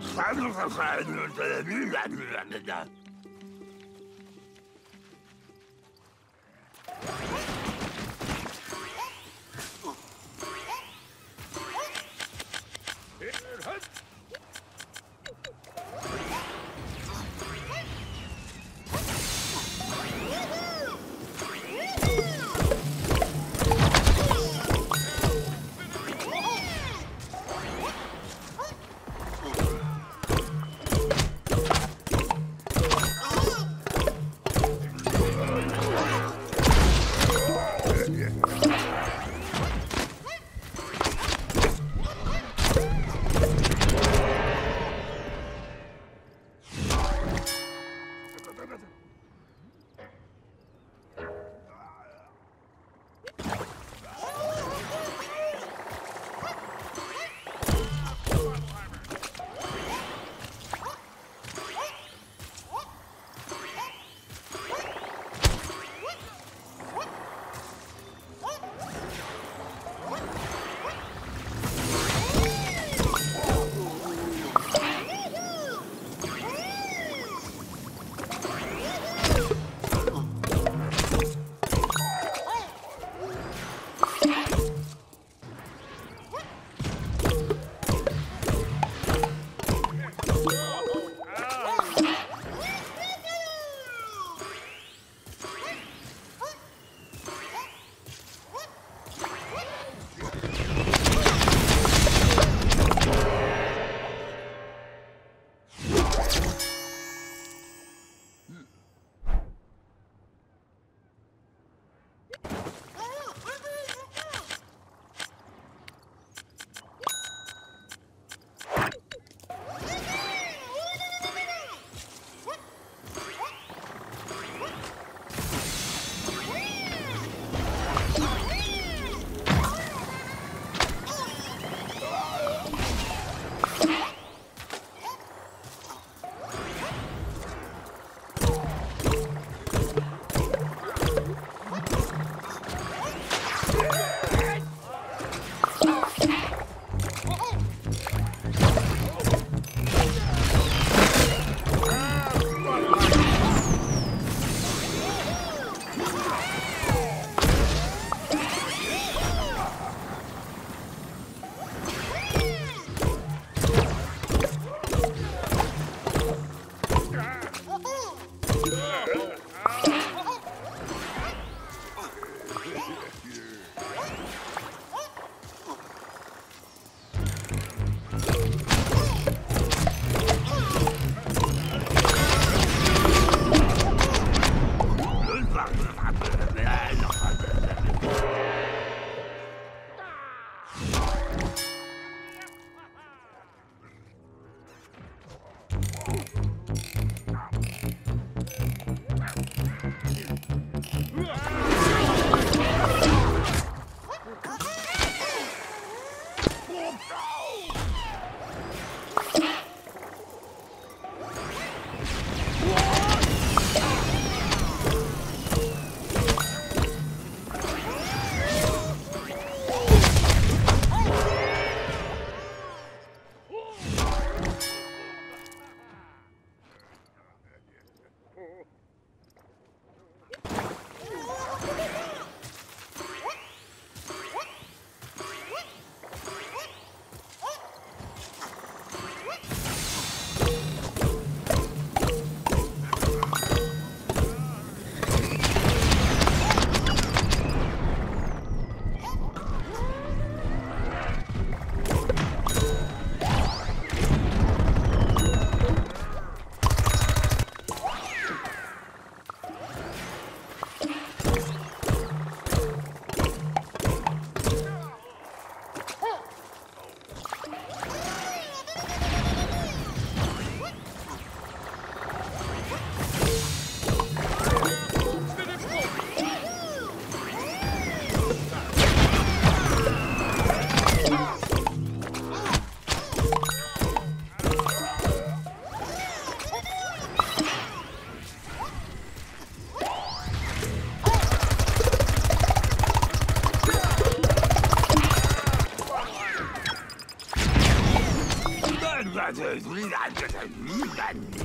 Ich kann nur verfallen und der Mühle an Oh, you